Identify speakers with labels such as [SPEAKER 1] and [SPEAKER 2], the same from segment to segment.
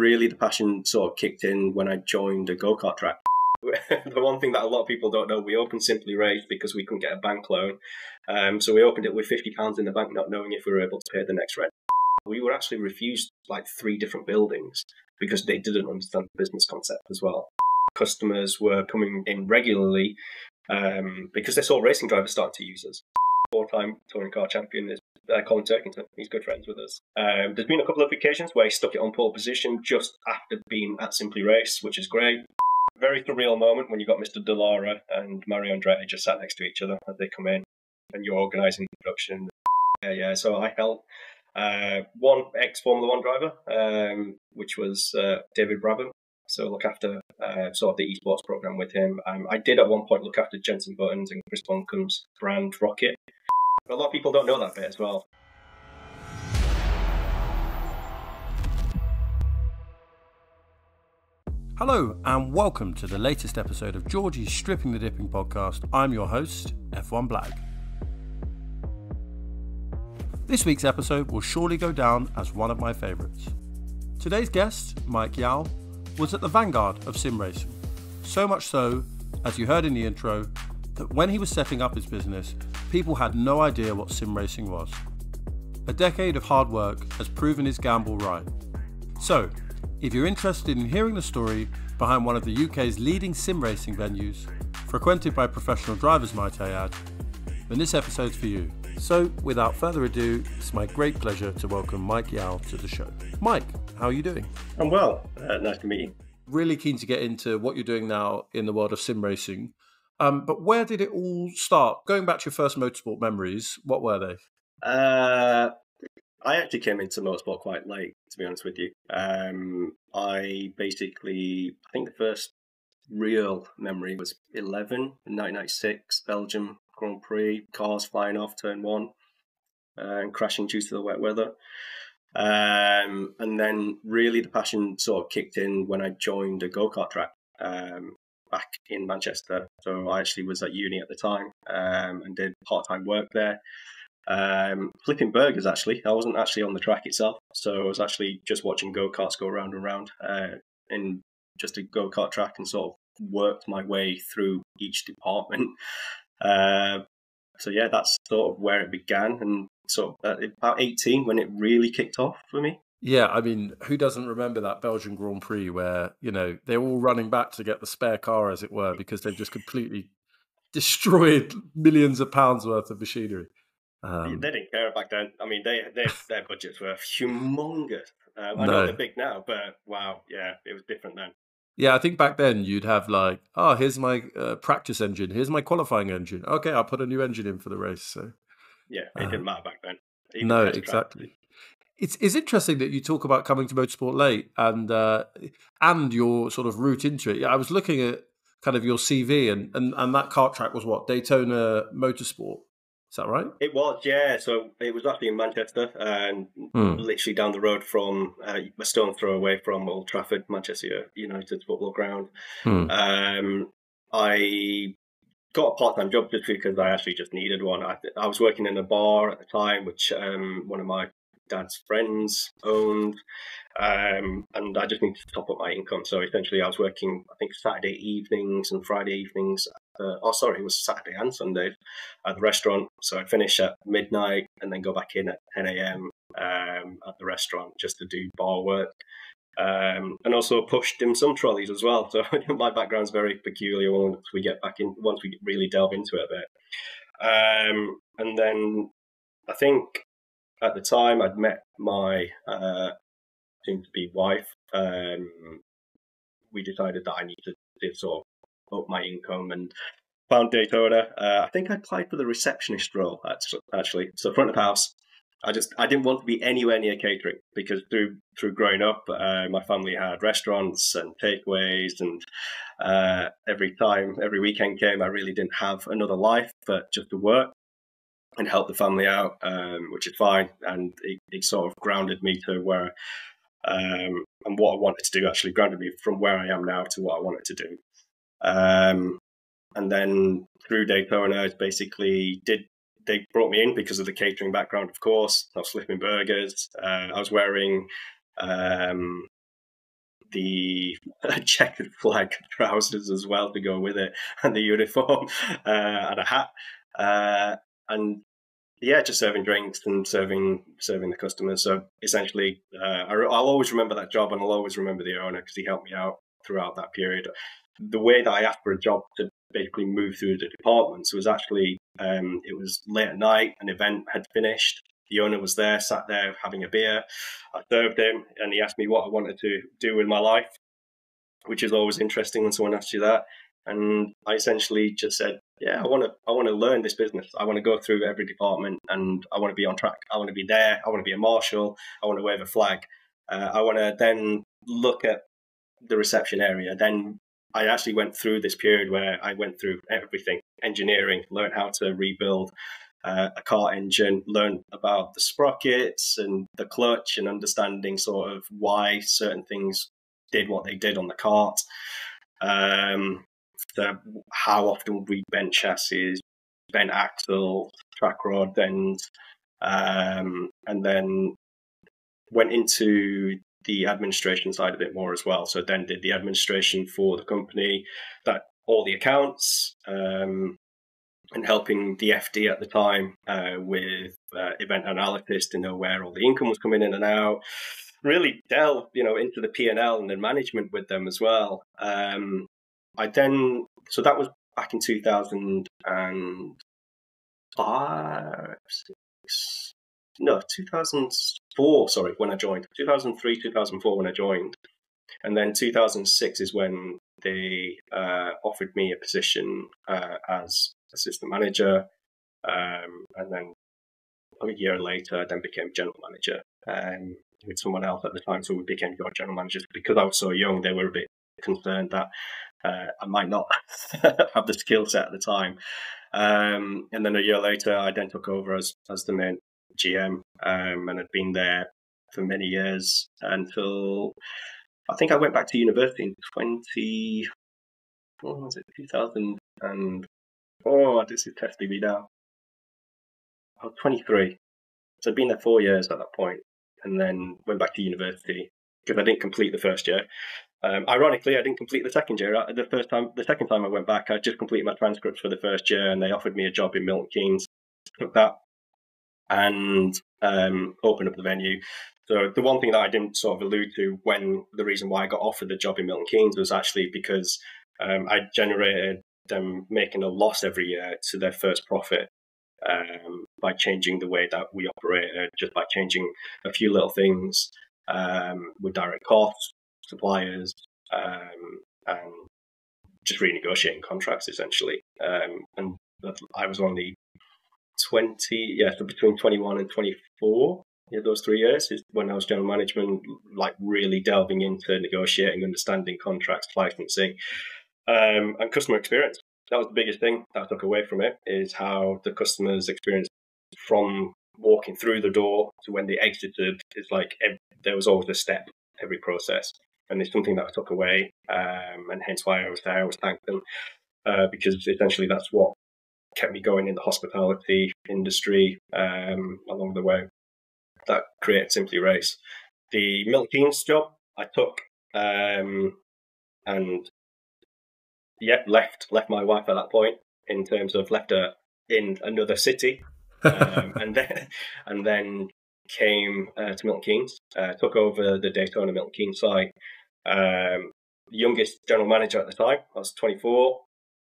[SPEAKER 1] really the passion sort of kicked in when I joined a go kart track. the one thing that a lot of people don't know, we opened Simply Race because we couldn't get a bank loan. Um, so we opened it with £50 in the bank, not knowing if we were able to pay the next rent. We were actually refused like three different buildings because they didn't understand the business concept as well. Customers were coming in regularly um, because they saw racing drivers starting to use us. Four time touring car champion is uh, Colin Turkington. He's good friends with us. Um, there's been a couple of occasions where he stuck it on pole position just after being at Simply Race, which is great. Very surreal moment when you got Mr. Delara and Mario Andretti just sat next to each other as they come in and you're organising the production. Yeah, yeah. So I helped uh, one ex Formula One driver, um, which was uh, David Brabham. So look after uh, sort of the esports program with him. Um, I did at one point look after Jenson Buttons and Chris Buncombe's brand ROKiT. But a lot of people don't know that bit as well.
[SPEAKER 2] Hello, and welcome to the latest episode of Georgie's Stripping the Dipping podcast. I'm your host, F1 Black. This week's episode will surely go down as one of my favourites. Today's guest, Mike Yau, was at the vanguard of sim racing. So much so, as you heard in the intro, that when he was setting up his business, people had no idea what sim racing was. A decade of hard work has proven his gamble right. So, if you're interested in hearing the story behind one of the UK's leading sim racing venues, frequented by professional drivers, might I add, then this episode's for you. So, without further ado, it's my great pleasure to welcome Mike Yau to the show. Mike, how are you doing?
[SPEAKER 1] I'm well. Uh, nice to meet you.
[SPEAKER 2] Really keen to get into what you're doing now in the world of sim racing. Um, but where did it all start? Going back to your first motorsport memories, what were they?
[SPEAKER 1] Uh, I actually came into motorsport quite late, to be honest with you. Um, I basically, I think the first real memory was 11 1996, Belgium Grand Prix, cars flying off turn one uh, and crashing due to the wet weather. Um, and then really the passion sort of kicked in when I joined a go kart track um, back in Manchester. So I actually was at uni at the time um, and did part time work there. Um, flipping burgers, actually. I wasn't actually on the track itself. So I was actually just watching go karts go around and around uh, in just a go kart track and sort of worked my way through each department. Uh, so yeah, that's sort of where it began, and sort of about eighteen when it really kicked off for me.
[SPEAKER 2] Yeah, I mean, who doesn't remember that Belgian Grand Prix where you know they're all running back to get the spare car, as it were, because they've just completely destroyed millions of pounds worth of machinery.
[SPEAKER 1] Um, they didn't care back then. I mean, they, they their budgets were humongous. Um, I no. know they're big now, but wow, yeah, it was different then.
[SPEAKER 2] Yeah, I think back then you'd have like, oh, here's my uh, practice engine, here's my qualifying engine. Okay, I'll put a new engine in for the race. So
[SPEAKER 1] yeah, it uh, didn't matter back then.
[SPEAKER 2] no, exactly. It's it's interesting that you talk about coming to motorsport late and uh, and your sort of route into it. Yeah, I was looking at kind of your CV and and and that kart track was what Daytona Motorsport. Is that right?
[SPEAKER 1] It was, yeah. So it was actually in Manchester, and hmm. literally down the road from uh, a stone throw away from Old Trafford, Manchester United football ground. Hmm. Um, I got a part-time job just because I actually just needed one. I, I was working in a bar at the time, which um, one of my dad's friends owned, um, and I just needed to top up my income. So essentially, I was working, I think, Saturday evenings and Friday evenings uh, oh sorry, it was Saturday and Sunday at the restaurant. So I'd finish at midnight and then go back in at 10 a.m. Um, at the restaurant just to do bar work. Um, and also push dim sum trolleys as well. So my background's very peculiar once we get back in, once we really delve into it a bit. Um, and then I think at the time I'd met my uh, soon to be wife. Um, we decided that I needed to sort of up my income and found Daytona. Uh, I think I applied for the receptionist role actually. So front of house. I just I didn't want to be anywhere near catering because through through growing up, uh, my family had restaurants and takeaways, and uh, every time every weekend came, I really didn't have another life but just to work and help the family out, um, which is fine. And it, it, sort of grounded me to where um, and what I wanted to do. Actually, grounded me from where I am now to what I wanted to do. Um, and then through Daytona, basically did they brought me in because of the catering background, of course. I was flipping burgers. Uh, I was wearing um, the checkered flag trousers as well to go with it, and the uniform uh, and a hat. Uh, and yeah, just serving drinks and serving serving the customers. So essentially, uh, I, will always remember that job, and I'll always remember the owner because he helped me out throughout that period. The way that I asked for a job to basically move through the departments was actually um, it was late at night, an event had finished. The owner was there, sat there having a beer. I served him, and he asked me what I wanted to do with my life, which is always interesting when someone asks you that. And I essentially just said, "Yeah, I want to. I want to learn this business. I want to go through every department, and I want to be on track. I want to be there. I want to be a marshal. I want to wave a flag. Uh, I want to then look at the reception area. Then I actually went through this period where I went through everything engineering, learned how to rebuild uh, a car engine, learned about the sprockets and the clutch, and understanding sort of why certain things did what they did on the kart. Um, the, how often we bent chassis, bent axle, track rod ends, um, and then went into the administration side of it more as well. So then did the administration for the company, that all the accounts, um, and helping the FD at the time uh, with uh, event analysis to know where all the income was coming in and out. Really delve, you know, into the P and L and then management with them as well. Um, I then so that was back in two thousand and five, six, no, two thousand four. Sorry, when I joined, two thousand three, two thousand four when I joined, and then two thousand six is when they uh, offered me a position uh, as assistant manager, um, and then a year later, I then became general manager um, with someone else at the time. So we became your general managers because I was so young. They were a bit concerned that uh, I might not have the skill set at the time. Um, and then a year later, I then took over as as the main GM um, and had been there for many years until I think I went back to university in 20, what was it, 2000 and, oh, this is testing me now. I was 23. So I'd been there four years at that point and then went back to university because I didn't complete the first year. Um, ironically, I didn't complete the second year. The first time, the second time I went back, I just completed my transcripts for the first year, and they offered me a job in Milton Keynes. Took that and um, opened up the venue. So the one thing that I didn't sort of allude to when the reason why I got offered the job in Milton Keynes was actually because um, I generated them making a loss every year to their first profit um, by changing the way that we operated, just by changing a few little things um, with direct costs, suppliers, um, and just renegotiating contracts essentially. Um, and I was only 20, yeah, so between 21 and 24, yeah, those three years is when I was general management, like really delving into negotiating, understanding contracts, licensing, um, and customer experience. That was the biggest thing that I took away from it is how the customers experience from walking through the door to when they exited. is like every, there was always a step every process, and it's something that I took away, um, and hence why I was there. I was thank them uh, because essentially that's what kept me going in the hospitality industry um, along the way. That created Simply Race. The Milton Keynes job I took, um, and yeah, left left my wife at that point in terms of left her in another city, um, and then and then came uh, to Milton Keynes, uh, took over the Daytona Milton Keynes site. Um, youngest general manager at the time, I was 24,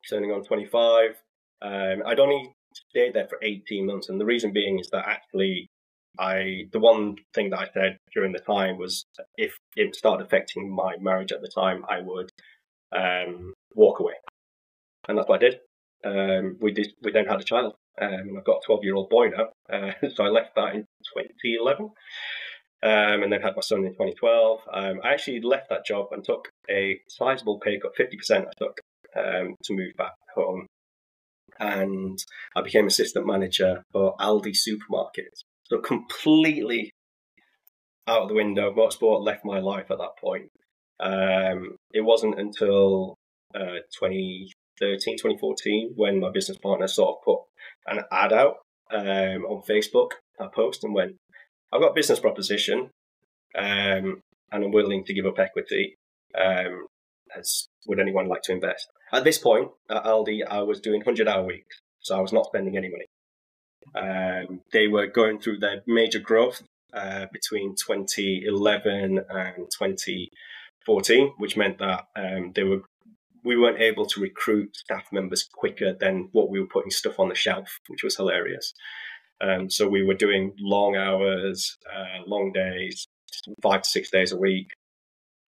[SPEAKER 1] turning on 25. Um, I'd only stayed there for 18 months, and the reason being is that actually, I the one thing that I said during the time was if it started affecting my marriage at the time, I would um, walk away, and that's what I did. Um, we did. We then had a child, um, and I've got a 12 year old boy now, uh, so I left that in 2011. Um, and then had my son in 2012. Um, I actually left that job and took a sizable pay cut, 50% I took, um, to move back home and I became assistant manager for Aldi supermarkets. So completely out of the window. Motorsport left my life at that point. Um, it wasn't until uh, 2013, 2014 when my business partner sort of put an ad out um, on Facebook, a post, and went, I've got a business proposition um, and I'm willing to give up equity Um, as would anyone like to invest? At this point, at Aldi, I was doing 100 hour weeks, so I was not spending any money. Um, they were going through their major growth uh, between 2011 and 2014, which meant that um, they were we weren't able to recruit staff members quicker than what we were putting stuff on the shelf, which was hilarious. Um, so we were doing long hours, uh, long days, five to six days a week.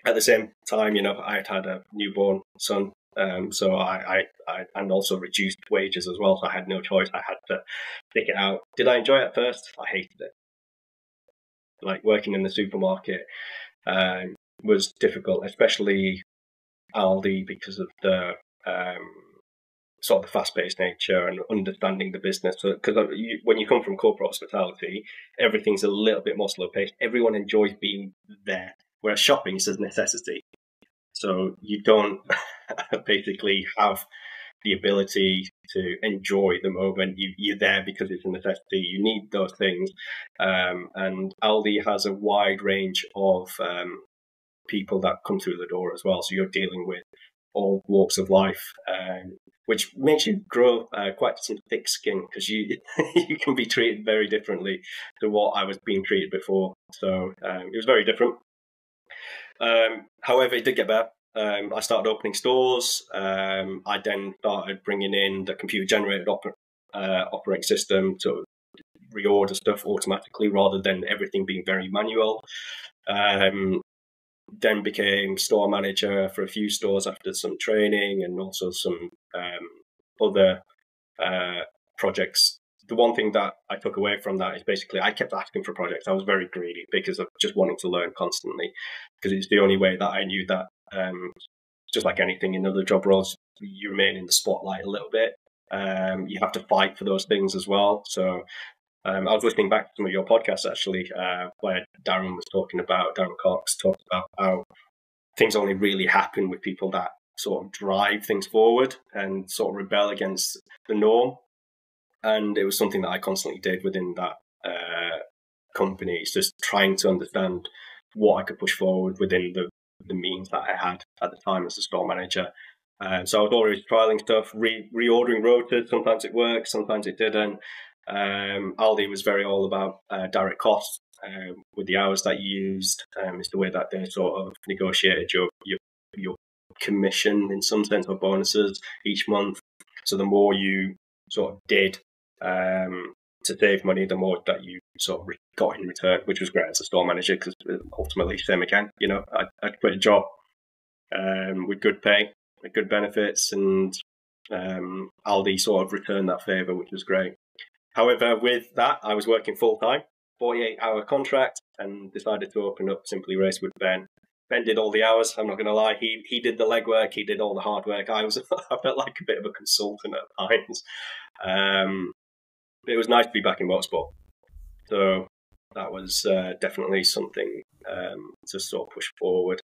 [SPEAKER 1] At the same time, you know, I had had a newborn son, um, so I, I, I, and also reduced wages as well. So I had no choice. I had to stick it out. Did I enjoy it at first? I hated it. Like working in the supermarket um, was difficult, especially Aldi because of the um, sort of the fast-paced nature and understanding the business. Because so, you, when you come from corporate hospitality, everything's a little bit more slow-paced. Everyone enjoys being there, whereas shopping is a necessity. So you don't basically have the ability to enjoy the moment. You, are there because it's a necessity. You need those things. Um, and Aldi has a wide range of um, people that come through the door as well. So you're dealing with all walks of life, um, which makes you grow uh, quite some thick skin because you you can be treated very differently to what I was being treated before. So um, it was very different. Um, however, it did get better. Um, I started opening stores. Um, I then started bringing in the computer generated uh, operating system to reorder stuff automatically rather than everything being very manual. Um, then became store manager for a few stores after some training and also some um, other uh, projects. The one thing that I took away from that is basically I kept asking for projects. I was very greedy because of just wanting to learn constantly, because it's the only way that I knew that, um, just like anything in other job roles, you remain in the spotlight a little bit. Um, you have to fight for those things as well. So um, I was listening back to some of your podcasts actually, uh, where Darren was talking about, Darren Cox talked about how things only really happen with people that sort of drive things forward and sort of rebel against the norm. And it was something that I constantly did within that uh, company. It's just trying to understand what I could push forward within the, the means that I had at the time as a store manager. Uh, so I was always trialing stuff, re- reordering rotors. Sometimes it worked, sometimes it didn't. Um, Aldi was very all about uh, direct costs um, with the hours that you used. Um, it's the way that they sort of negotiated your, your your commission in some sense or bonuses each month. So the more you sort of did um, to save money, the more that you sort of got in return, which was great as a store manager because ultimately, same again, you know, I, I quit a job um, with good pay, with good benefits, and um, Aldi sort of returned that favour, which was great. However, with that, I was working full time, 48 hour contract, and decided to open up Simply Race with Ben. Ben did all the hours. I'm not going to lie. He he did the legwork. He did all the hard work. I was I felt like a bit of a consultant at times. Um, it was nice to be back in motorsport. So that was uh, definitely something um, to sort of push forward.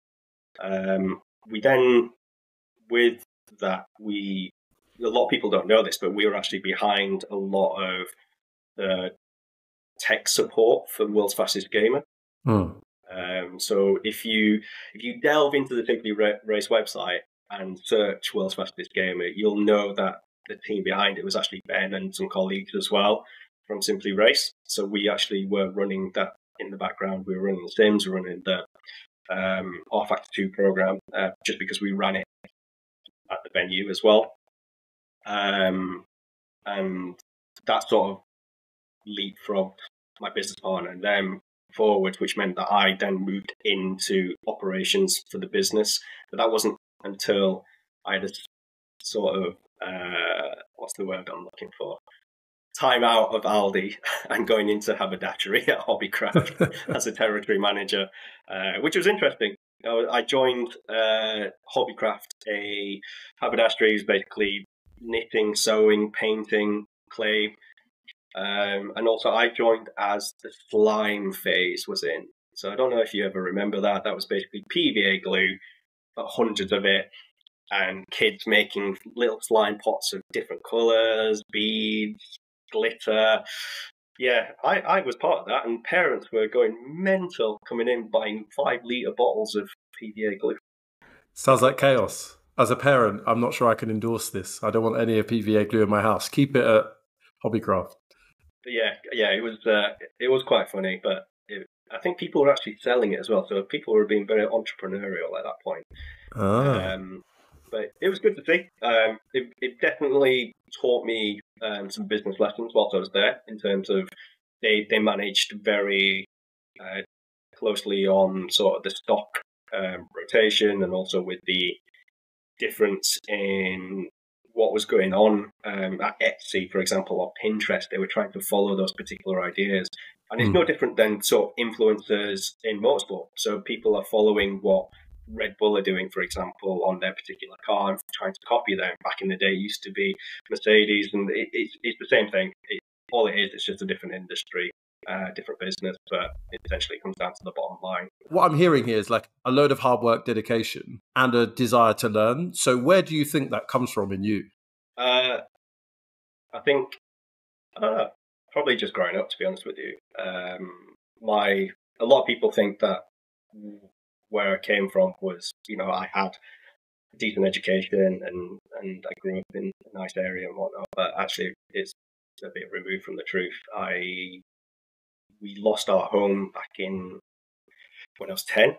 [SPEAKER 1] Um, we then, with that, we a lot of people don't know this, but we were actually behind a lot of the tech support for World's Fastest Gamer. Hmm. Um, so if you if you delve into the Simply Race website and search World's Fastest Gamer, you'll know that the team behind it was actually Ben and some colleagues as well from Simply Race. So we actually were running that in the background. We were running the Sims, we were running the um, rFactor 2 program uh, just because we ran it at the venue as well. Um, and that sort of leapfrogged my business partner and then forward, which meant that I then moved into operations for the business. But that wasn't until I had a sort of uh, what's the word I'm looking for? Time out of Aldi and going into haberdashery at Hobbycraft as a territory manager, uh, which was interesting. I joined uh, Hobbycraft, a haberdashery is basically knitting, sewing, painting, clay. Um, and also, I joined as the slime phase was in. So I don't know if you ever remember that. That was basically PVA glue, but hundreds of it, and kids making little slime pots of different colours, beads, glitter. Yeah, I, I was part of that, and parents were going mental coming in buying five litre bottles of PVA glue.
[SPEAKER 2] Sounds like chaos. As a parent, I'm not sure I can endorse this. I don't want any of PVA glue in my house. Keep it at Hobbycraft.
[SPEAKER 1] Yeah, yeah, it was uh, it was quite funny, but it, I think people were actually selling it as well. So people were being very entrepreneurial at that point. Ah. Um, but it was good to see. Um, it, it definitely taught me um, some business lessons whilst I was there in terms of they, they managed very uh, closely on sort of the stock um, rotation and also with the difference in what was going on um, at Etsy, for example, or Pinterest. They were trying to follow those particular ideas. And it's mm. no different than sort of influencers in motorsport. So people are following what Red Bull are doing, for example, on their particular car and trying to copy them. Back in the day, it used to be Mercedes, and it, it's, it's the same thing. It, all it is, it's just a different industry, uh, different business, but it essentially comes down to the bottom line.
[SPEAKER 2] What I'm hearing here is like a load of hard work, dedication, and a desire to learn. So, where do you think that comes from in you?
[SPEAKER 1] Uh, I think uh, probably just growing up, to be honest with you. Um, my a lot of people think that where I came from was, you know, I had a decent education and, and I grew up in a nice area and whatnot, but actually it's a bit removed from the truth. I we lost our home back in when I was ten.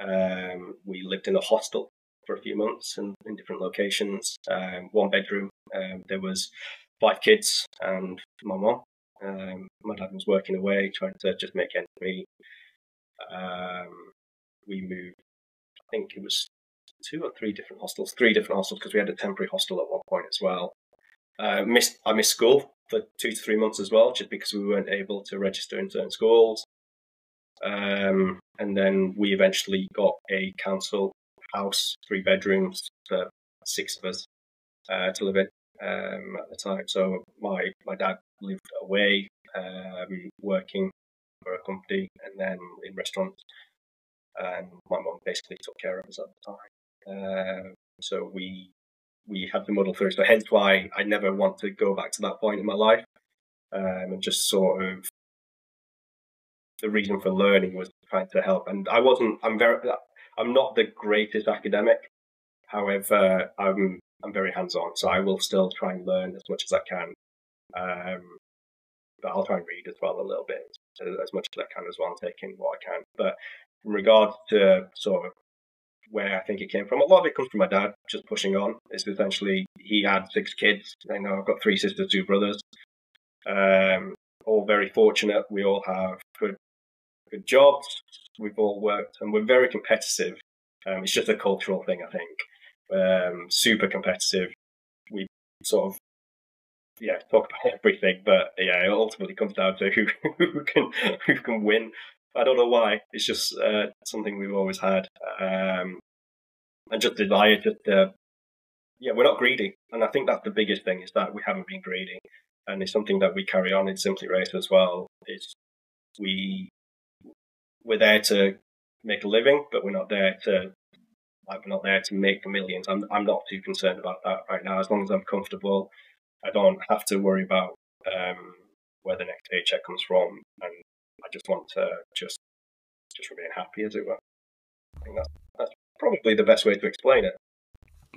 [SPEAKER 1] Um, we lived in a hostel for a few months and in different locations. Um, one bedroom. Um, there was five kids and my mom. Um, my dad was working away, trying to just make ends meet. Um, we moved, I think it was two or three different hostels, three different hostels because we had a temporary hostel at one point as well. Uh, missed I missed school for two to three months as well, just because we weren't able to register in certain schools. Um, and then we eventually got a council house, three bedrooms for six of us uh, to live in um, at the time. So my my dad lived away, um, working for a company, and then in restaurants and my mum basically took care of us at the time. Uh, so we we had the muddle through. So hence why I never want to go back to that point in my life, um, and just sort of the reason for learning was trying to help. And I wasn't. I'm very. I'm not the greatest academic. However, I'm I'm very hands on, so I will still try and learn as much as I can. Um, but I'll try and read as well a little bit as much as I can as well, taking what I can. But in regards to sort of where I think it came from. A lot of it comes from my dad, just pushing on. It's essentially he had six kids. I know I've got three sisters, two brothers. Um, all very fortunate. We all have good good jobs. We've all worked, and we're very competitive. Um, it's just a cultural thing, I think. Um, super competitive. We sort of yeah talk about everything, but yeah, it ultimately comes down to who who can who can win. I don't know why. It's just uh, something we've always had, um, and just desire. Just uh, yeah, we're not greedy, and I think that's the biggest thing is that we haven't been greedy, and it's something that we carry on in Simply Race as well. Is we we're there to make a living, but we're not there to like we're not there to make millions. I'm I'm not too concerned about that right now. As long as I'm comfortable, I don't have to worry about um, where the next paycheck comes from, and just want to just just remain happy, as it were. I think that's that's probably the best way to explain it.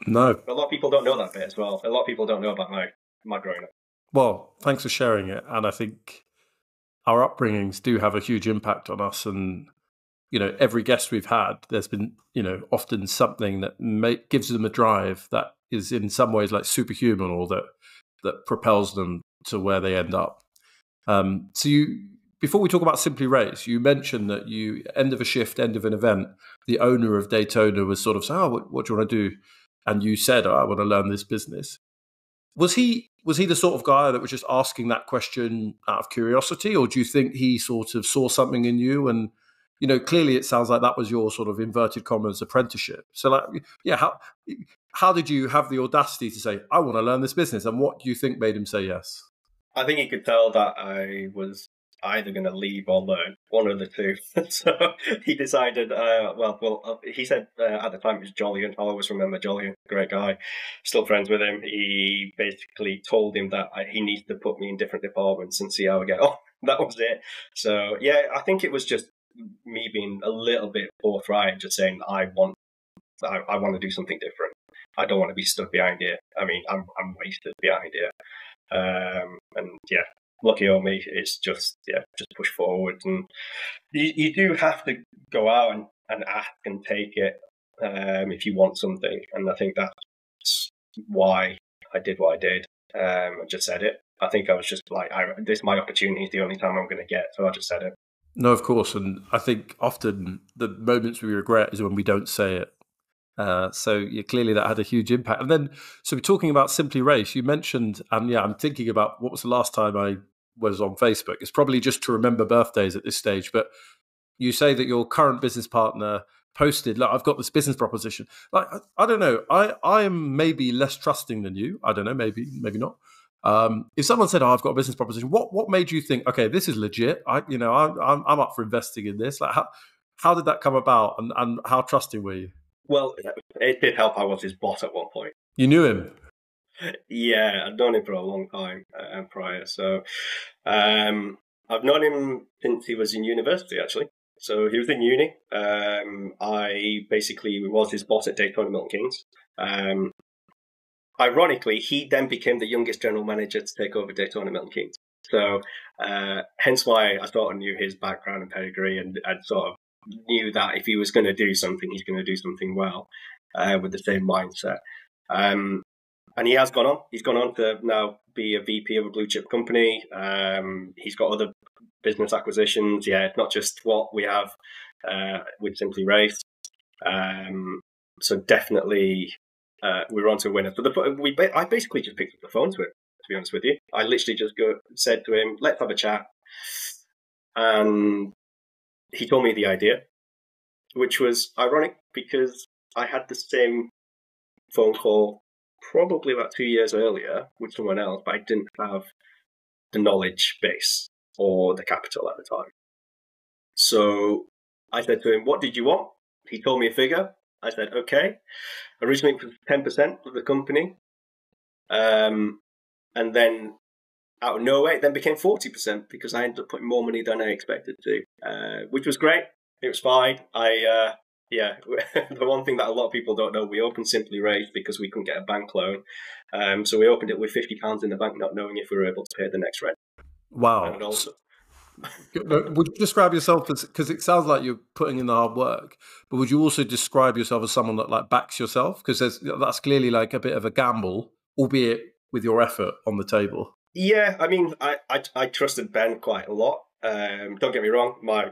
[SPEAKER 2] No,
[SPEAKER 1] a lot of people don't know that bit as well. A lot of people don't know about my my growing up.
[SPEAKER 2] Well, thanks for sharing it, and I think our upbringings do have a huge impact on us. And you know, every guest we've had, there's been you know often something that may, gives them a drive that is in some ways like superhuman, or that that propels them to where they end up. Um, so you before we talk about Simply Race, you mentioned that you end of a shift, end of an event, the owner of Daytona was sort of saying, "Oh, what, what do you want to do?" And you said, oh, "I want to learn this business." Was he was he the sort of guy that was just asking that question out of curiosity, or do you think he sort of saw something in you and you know clearly it sounds like that was your sort of inverted commas apprenticeship so like yeah how how did you have the audacity to say i want to learn this business and what do you think made him say yes
[SPEAKER 1] i think he could tell that i was either going to leave or learn, one of the two. so he decided, uh, well, well, uh, he said uh, at the time it was Jolyon. I always remember Jolyon, great guy, still friends with him. He basically told him that he needs to put me in different departments and see how I get on. That was it. So yeah, I think it was just me being a little bit forthright, just saying I want I, I want to do something different. I don't want to be stuck behind here. I mean, I'm I'm wasted behind here. Um, and yeah, lucky on me, it's just yeah, just push forward. And you, you do have to go out and, and ask and take it um, if you want something. And I think that's why I did what I did. Um, I just said it. I think I was just like, I, this is my opportunity. It's the only time I'm going to get. So I just said it.
[SPEAKER 2] No, of course. And I think often the moments we regret is when we don't say it. Uh, so yeah, clearly that had a huge impact. And then, so we're talking about Simply Race. You mentioned, and yeah, I'm thinking about what was the last time I was on Facebook. It's probably just to remember birthdays at this stage. But you say that your current business partner posted, like, I've got this business proposition." Like, I, I don't know. I I am maybe less trusting than you. I don't know. Maybe maybe not. Um, if someone said, "Oh, I've got a business proposition," what what made you think, "Okay, this is legit"? I you know I'm I'm, I'm up for investing in this. Like, how how did that come about, and and how trusting were you?
[SPEAKER 1] Well, it did help. I was his boss at one point.
[SPEAKER 2] You knew him.
[SPEAKER 1] Yeah, I'd known him for a long time uh, prior. So um, I've known him since he was in university, actually. So he was in uni. Um, I basically was his boss at Daytona Milton Keynes. Um, ironically, he then became the youngest general manager to take over Daytona Milton Keynes. So, uh, hence why I sort of knew his background and pedigree, and I sort of knew that if he was going to do something, he's going to do something well uh, with the same mindset. Um, and he has gone on. He's gone on to now be a VP of a blue chip company. Um, he's got other business acquisitions. Yeah, not just what we have uh, with Simply Race. Um, so definitely, uh, we're on to a winner. So the, we, I basically just picked up the phone to him. To be honest with you, I literally just go said to him, "Let's have a chat," and he told me the idea, which was ironic because I had the same phone call probably about two years earlier with someone else, but I didn't have the knowledge base or the capital at the time. So I said to him, What did you want? He told me a figure. I said, Okay. Originally, it was 10% of the company. Um, and then out of nowhere, it then became 40% because I ended up putting more money than I expected to, uh, which was great. It was fine. I, uh, yeah, the one thing that a lot of people don't know, we opened Simply Race because we couldn't get a bank loan. Um, so we opened it with £50 in the bank, not knowing if we were able to pay the next rent.
[SPEAKER 2] Wow. Also... would you describe yourself as because it sounds like you're putting in the hard work, but would you also describe yourself as someone that like backs yourself? Because that's clearly like a bit of a gamble, albeit with your effort on the table.
[SPEAKER 1] Yeah, I mean, I I, I trusted Ben quite a lot. Um, don't get me wrong, my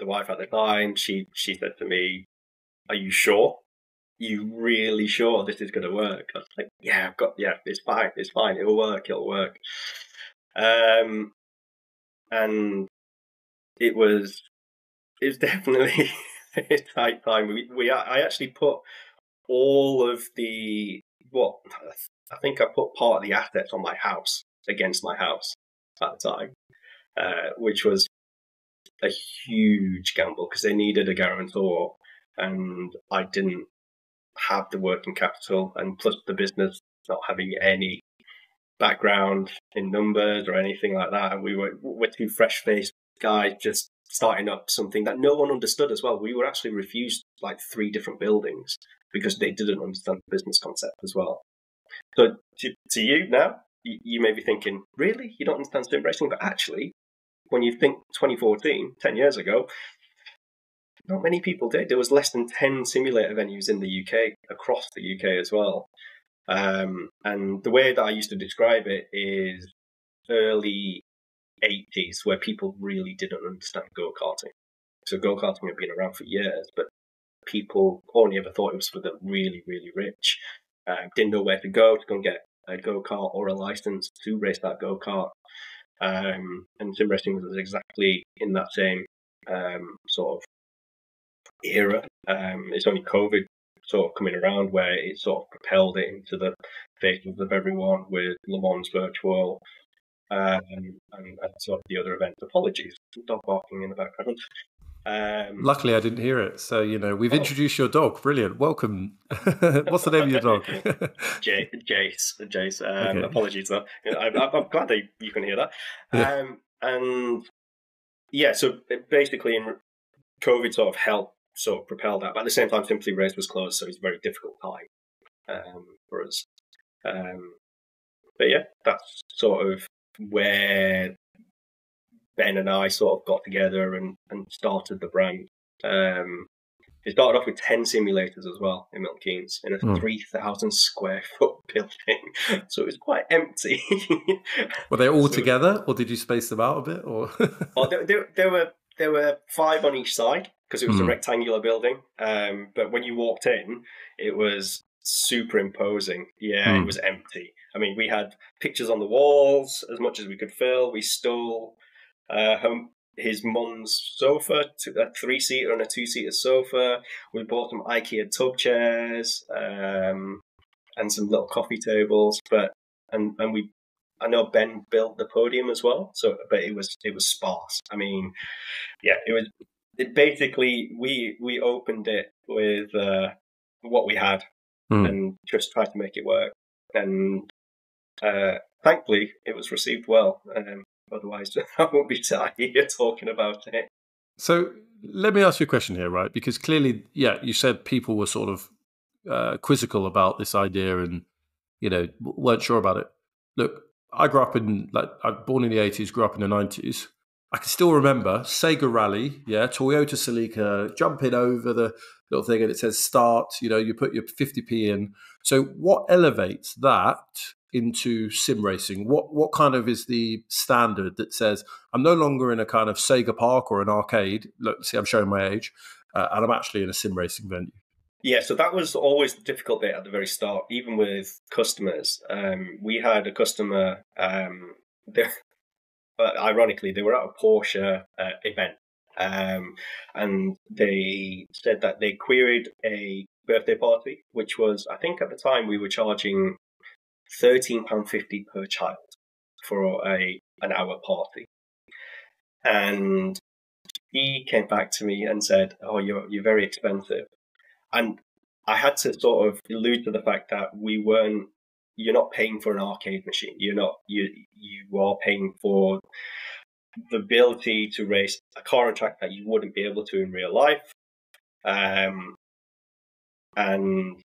[SPEAKER 1] the wife at the time, she she said to me, "Are you sure? You really sure this is going to work?" I was like, "Yeah, I've got yeah, it's fine, it's fine, it'll work, it'll work." Um, and it was it was definitely a tight time. We, we I actually put all of the what I think I put part of the assets on my house against my house at the time, uh, which was a huge gamble because they needed a guarantor, and I didn't have the working capital, and plus the business not having any background in numbers or anything like that. We were we're two fresh faced guys just starting up something that no one understood as well. We were actually refused like three different buildings because they didn't understand the business concept as well. So to, to you now, you, you, may be thinking, really, you don't understand sim racing, but actually, when you think 2014, 10 years ago, not many people did. There was less than 10 simulator venues in the UK, across the UK as well. Um, and the way that I used to describe it is early 80s, where people really didn't understand go karting. So go karting had been around for years, but people only ever thought it was for the really, really rich. Uh, didn't know where to go to go and get a go kart or a license to race that go kart. Um, and sim racing was exactly in that same um, sort of era. Um, it's only COVID sort of coming around where it sort of propelled it into the faces of everyone with Le Mans Virtual um, and, and, sort of the other events. Apologies, dog barking in the background.
[SPEAKER 2] Um, Luckily, I didn't hear it. So, you know, we've oh. introduced your dog. Brilliant. Welcome. What's the name of your dog?
[SPEAKER 1] J- Jace. Jace. Um, okay. Apologies, though. I, am glad that you can hear that. Yeah. Um, and yeah, so basically, in COVID sort of helped sort of propel that. But at the same time, Simply Race was closed, so it's a very difficult time um, for us. Um, but yeah, that's sort of where Ben and I sort of got together and, and started the brand. Um, it started off with 10 simulators as well in Milton Keynes in a mm. 3,000 square foot building. So it was quite empty.
[SPEAKER 2] were they all so, together or did you space them out a bit? Or
[SPEAKER 1] oh, there, there, there, were there were five on each side because it was mm. a hmm. rectangular building. Um, but when you walked in, it was super imposing. Yeah, mm. it hmm. was empty. I mean, we had pictures on the walls as much as we could fill. We stole uh, home, his mum's sofa, a three seater and a two seater sofa. We bought some IKEA tub chairs um, and some little coffee tables. But and and we, I know Ben built the podium as well. So, but it was it was sparse. I mean, yeah, it was. It basically we we opened it with uh, what we had mm. and just tried to make it work. And uh, thankfully, it was received well. Um, Otherwise, I won't be here talking about it.
[SPEAKER 2] So let me ask you a question here, right? Because clearly, yeah, you said people were sort of uh, quizzical about this idea and you know weren't sure about it. Look, I grew up in like I born in the eighties, grew up in the nineties. I can still remember Sega Rally, yeah, Toyota Celica, jumping over the little thing and it says start. You know, you put your fifty p in. So what elevates that into sim racing? What what kind of is the standard that says I'm no longer in a kind of Sega Park or an arcade? Look, see, I'm showing my age, uh, and I'm actually in a sim racing venue.
[SPEAKER 1] Yeah, so that was always the difficult bit at the very start, even with customers. Um, we had a customer, um, but ironically, they were at a Porsche uh, event, um, and they said that they queried a birthday party, which was, I think at the time we were charging £13.50 per child for a an hour party. And he came back to me and said, "Oh, you're you're very expensive," and I had to sort of allude to the fact that we weren't. You're not paying for an arcade machine. You're not. You you are paying for the ability to race a car and track that you wouldn't be able to in real life. Um, and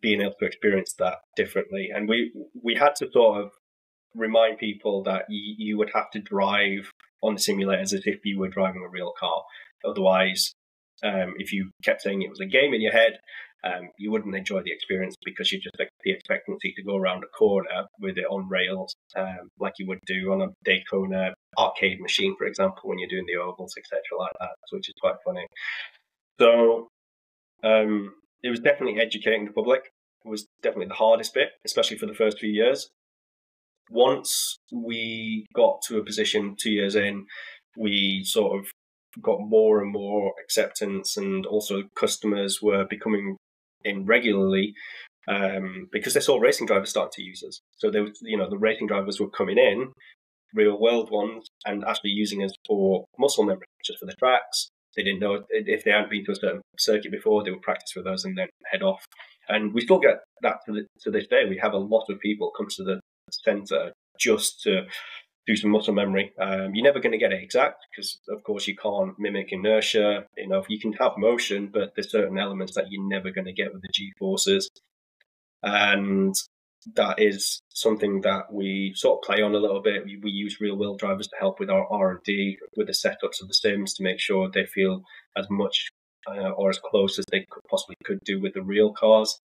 [SPEAKER 1] being able to experience that differently. And we we had to sort of remind people that you, you would have to drive on the simulators as if you were driving a real car. Otherwise, um, if you kept saying it was a game in your head, um, you wouldn't enjoy the experience because you just be expectancy to go around a corner with it on rails, um, like you would do on a Daytona arcade machine, for example, when you're doing the ovals, etc., like that, which is quite funny. So, um, it was definitely educating the public. It was definitely the hardest bit, especially for the first few years. Once we got to a position two years in, we sort of got more and more acceptance, and also customers were becoming in regularly um, because they saw racing drivers start to use us. So they, were, you know, the racing drivers were coming in, real world ones, and actually using us for muscle memory, just for the tracks, they didn't know if they hadn't been to a certain circuit before, they would practice with us and then head off. And we still get that to, the, to this day. We have a lot of people come to the centre just to do some muscle memory. Um, you're never going to get it exact because, of course, you can't mimic inertia. You know, you can have motion, but there's certain elements that you're never going to get with the G forces. And that is something that we sort of play on a little bit. We, we use real world drivers to help with our R and D with the setups of the sims to make sure they feel as much uh, or as close as they could possibly could do with the real cars.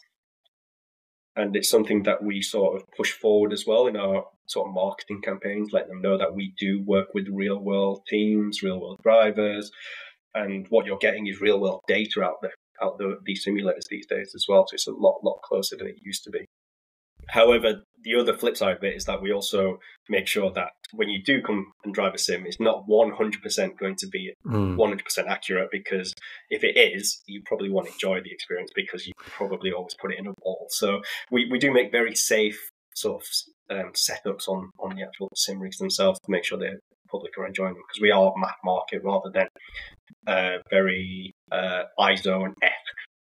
[SPEAKER 1] And it's something that we sort of push forward as well in our sort of marketing campaigns, let them know that we do work with real world teams, real world drivers, and what you're getting is real world data out there out the these simulators these days as well. So it's a lot lot closer than it used to be. However, the other flip side of it is that we also make sure that when you do come and drive a sim, it's not 100% going to be mm. 100% accurate because if it is, you probably won't enjoy the experience because you probably always put it in a wall. So we, we do make very safe sort of um, setups on, on the actual sim rigs themselves to make sure the public are enjoying them because we are mass market rather than uh, very uh, ISO and F,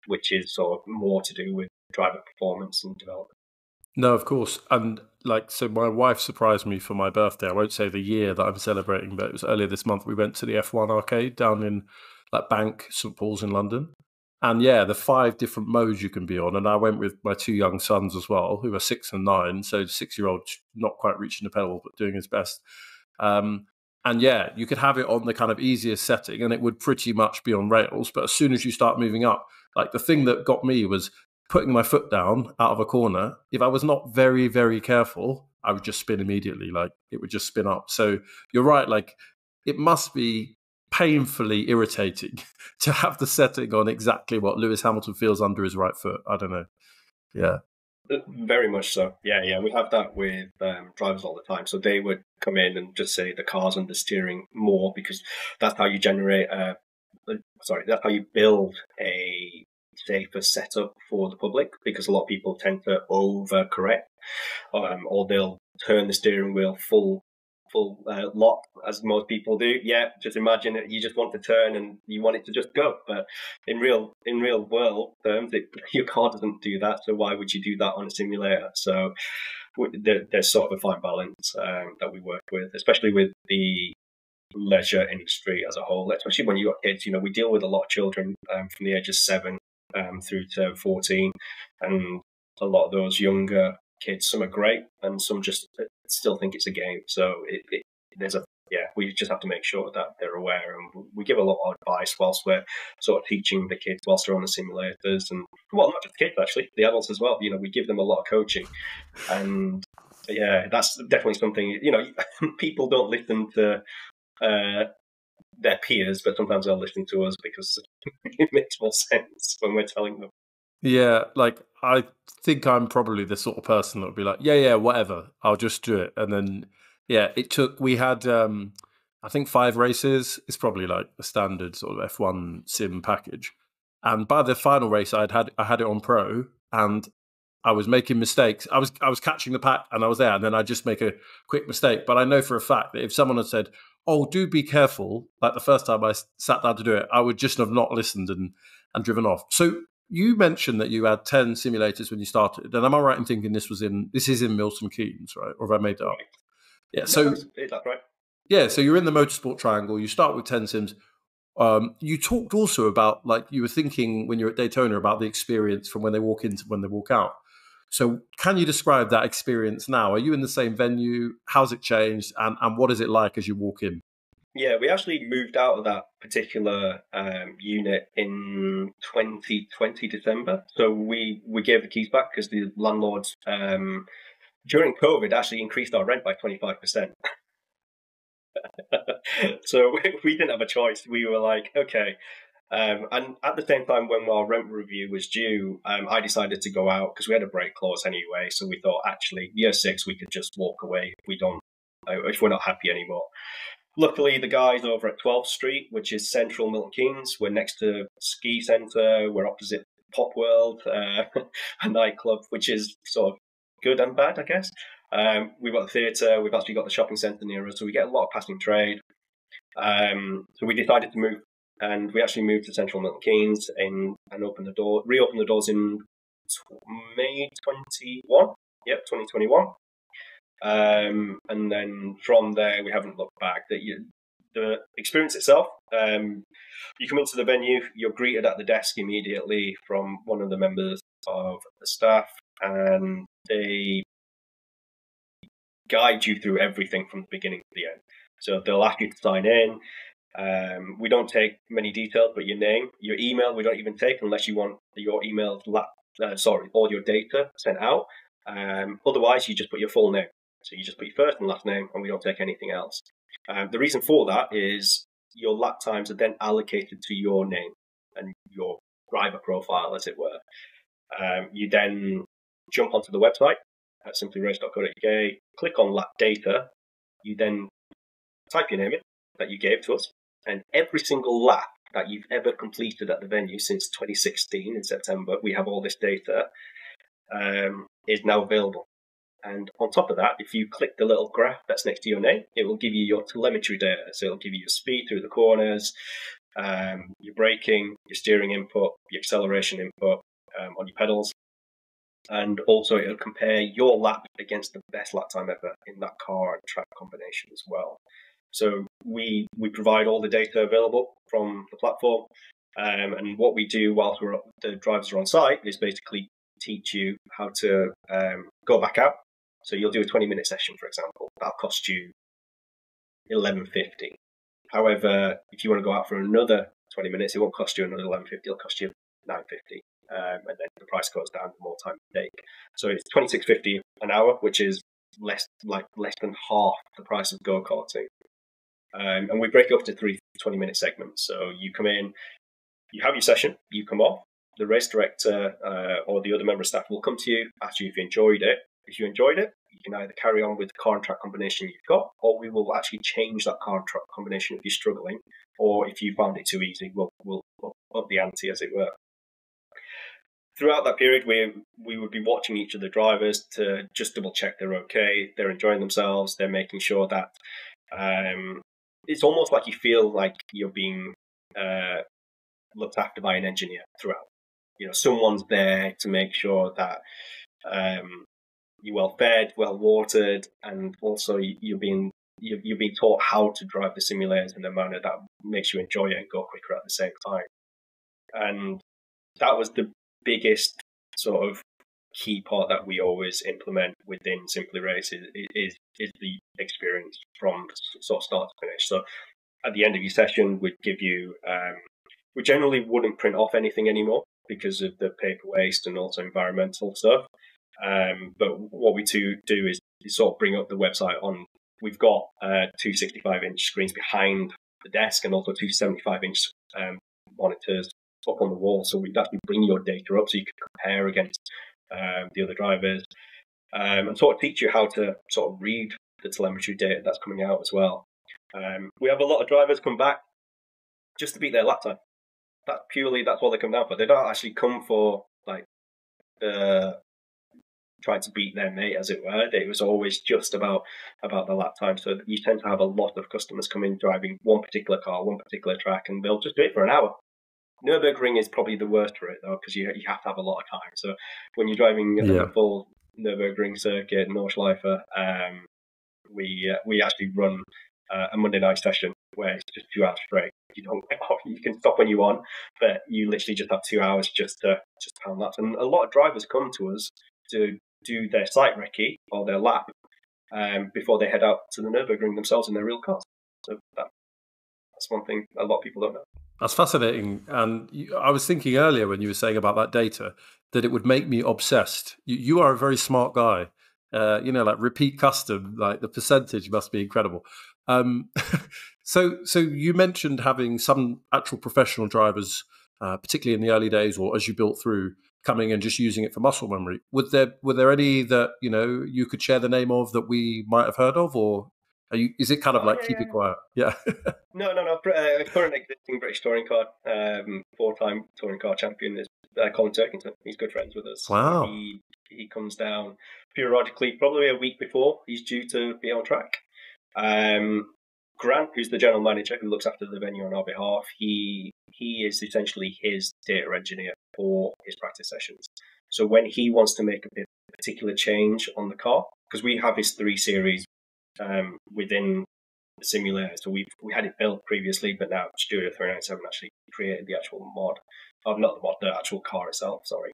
[SPEAKER 1] which is sort of more to do with driver performance and development.
[SPEAKER 2] No, of course. And like, so my wife surprised me for my birthday. I won't say the year that I'm celebrating, but it was earlier this month. We went to the F1 arcade down in like Bank, St Paul's in London. And yeah, the five different modes you can be on. And I went with my two young sons as well, who are six and nine. So six year old not quite reaching the pedal, but doing his best. Um, and yeah, you could have it on the kind of easiest setting and it would pretty much be on rails. But as soon as you start moving up, like the thing that got me was putting my foot down out of a corner. If I was not very, very careful, I would just spin immediately. Like it would just spin up. So you're right. Like it must be painfully irritating to have the setting on exactly what Lewis Hamilton feels under his right foot. I don't know. Yeah.
[SPEAKER 1] Uh, very much so. Yeah, yeah. We have that with um, drivers all the time. So they would come in and just say the car's under steering more because that's how you generate. Uh, sorry, that's how you build a safer setup for the public because a lot of people tend to overcorrect, um, or they'll turn the steering wheel full full uh, lock, as most people do. Yeah, just imagine it. You just want to turn and you want it to just go. But in real in real world terms, it, your car doesn't do that. So why would you do that on a simulator? So there, there's sort of a fine balance um, that we work with, especially with the leisure industry as a whole. Especially when you've got kids, you know, we deal with a lot of children um, from the age of seven um, through to 14, and a lot of those younger kids. Some are great, and some just uh, still think it's a game. So it, it, there's a yeah, we just have to make sure that they're aware, and we give a lot of advice whilst we're sort of teaching the kids whilst they're on the simulators, and well, not just the kids actually, the adults as well. You know, we give them a lot of coaching, and yeah, that's definitely something. You know, people don't listen to uh, their peers, but sometimes they'll listen to us because it makes more sense when we're telling them.
[SPEAKER 2] Yeah, like I think I'm probably the sort of person that would be like, yeah, yeah, whatever, I'll just do it. And then, yeah, it took. We had, um I think, five races. It's probably like a standard sort of F1 sim package. And by the final race, I'd had I had it on pro, and I was making mistakes. I was I was catching the pack, and I was there, and then I just make a quick mistake. But I know for a fact that if someone had said, "Oh, do be careful," like the first time I sat down to do it, I would just have not listened and and driven off. So you mentioned that you had 10 simulators when you started and am i right in thinking this was in this is in milton keynes right? Or have i made that up? Yeah so
[SPEAKER 1] that's right.
[SPEAKER 2] Yeah so you're in the motorsport triangle you start with 10 sims. Um, you talked also about like you were thinking when you're at daytona about the experience from when they walk in to when they walk out so can you describe that experience now are you in the same venue how's it changed and, and what is it like as you walk in
[SPEAKER 1] yeah, we actually moved out of that particular um, unit in 2020 December. So we we gave the keys back because the landlords um, during COVID actually increased our rent by 25 percent. so we, we didn't have a choice. We were like, okay. Um, and at the same time, when our rent review was due, um, I decided to go out because we had a break clause anyway. So we thought, actually, year six, we could just walk away if we don't, if we're not happy anymore. Luckily, the guys over at 12th Street, which is central Milton Keynes, we're next to Ski Centre, we're opposite Pop World, uh, a nightclub, which is sort of good and bad, I guess. Um, we've got the theatre, we've actually got the shopping centre near us, so we get a lot of passing trade. Um, so we decided to move, and we actually moved to central Milton Keynes and, and open the door, reopen the doors in May 21. Yep, 2021. Um, and then from there, we haven't looked back. That the experience itself, um, you come into the venue, you're greeted at the desk immediately from one of the members of the staff, and they guide you through everything from the beginning to the end. So they'll ask you to sign in. Um, we don't take many details, but your name, your email, we don't even take unless you want your email, uh, sorry, all your data sent out. Um, otherwise, you just put your full name. So you just put your first and last name, and we don't take anything else. Um, the reason for that is your lap times are then allocated to your name and your driver profile, as it were. Um, you then jump onto the website at simplyrace.co.uk, click on lap data. You then type your name in that you gave to us, and every single lap that you've ever completed at the venue since 2016 in September, we have all this data, um, is now available. And on top of that, if you click the little graph that's next to your name, it will give you your telemetry data. So it'll give you your speed through the corners, um, your braking, your steering input, your acceleration input um, on your pedals. And also, it'll compare your lap against the best lap time ever in that car and track combination as well. So we we provide all the data available from the platform, um, and what we do whilst we're the drivers are on site is basically teach you how to um, go back out. So you'll do a 20 minute session, for example. That'll cost you 11.50. However, if you want to go out for another 20 minutes, it won't cost you another 11.50. It'll cost you 9.50. Um, and then the price goes down the more time you take. So it's 26.50 an hour, which is less like less than half the price of go karting. Um, and we break up to three 20 minute segments. So you come in, you have your session, you come off, the race director uh, or the other member of staff will come to you, ask you if you enjoyed it. If you enjoyed it, you can either carry on with the car and track combination you've got, or we will actually change that car and track combination if you're struggling, or if you found it too easy, we'll, we'll, we'll up the ante, as it were. Throughout that period, we we would be watching each of the drivers to just double check they're okay, they're enjoying themselves, they're making sure that um, it's almost like you feel like you're being uh, looked after by an engineer throughout. You know, someone's there to make sure that um, you're well fed, well watered, and also you're being you're, you're being taught how to drive the simulators in a manner that makes you enjoy it and go quicker at the same time. And that was the biggest sort of key part that we always implement within Simply Race is, is, is the experience from sort of start to finish. So at the end of your session, we'd give you, um, we generally wouldn't print off anything anymore because of the paper waste and also environmental stuff. Um, but what we do, do is, sort of bring up the website on. We've got uh, two 65 inch screens behind the desk and also two 75 inch um, monitors up on the wall. So we'd actually bring your data up so you can compare against um, the other drivers, um, and sort of teach you how to sort of read the telemetry data that's coming out as well. Um, we have a lot of drivers come back just to beat their lap time. That purely that's what they come down for. They don't actually come for like uh, trying to beat their mate, as it were. It was always just about about the lap time. So you tend to have a lot of customers come in driving one particular car, one particular track, and they'll just do it for an hour. Nurburgring is probably the worst for it though, because you you have to have a lot of time. So when you're driving yeah. a full Nurburgring circuit, Nordschleife, um, we uh, we actually run uh, a Monday night session where it's just two hours straight. You don't you can stop when you want, but you literally just have two hours just to just pound laps. And a lot of drivers come to us to do their site recce or their lap um, before they head out to the Nurburgring themselves in their real cars. So that, that's one thing a lot of people don't know.
[SPEAKER 2] That's fascinating. And I was thinking earlier when you were saying about that data that it would make me obsessed. You, you are a very smart guy. Uh, you know, like repeat custom, like the percentage must be incredible. Um, so, so you mentioned having some actual professional drivers, uh, particularly in the early days, or as you built through, coming and just using it for muscle memory. Would there were there any that you know you could share the name of that we might have heard of, or are you, is it kind of oh, like yeah, keep it quiet? Yeah.
[SPEAKER 1] no, no, no. Uh, current existing British touring car, um, four-time touring car champion is uh, Colin Turkington. He's good friends with us.
[SPEAKER 2] Wow.
[SPEAKER 1] He he comes down periodically, probably a week before he's due to be on track. Um, Grant, who's the general manager who looks after the venue on our behalf, he he is essentially his data engineer for his practice sessions. So when he wants to make a particular change on the car, because we have his three series um, within the simulator. So we we had it built previously, but now Studio 397 actually created the actual mod, oh, not the mod, the actual car itself. Sorry.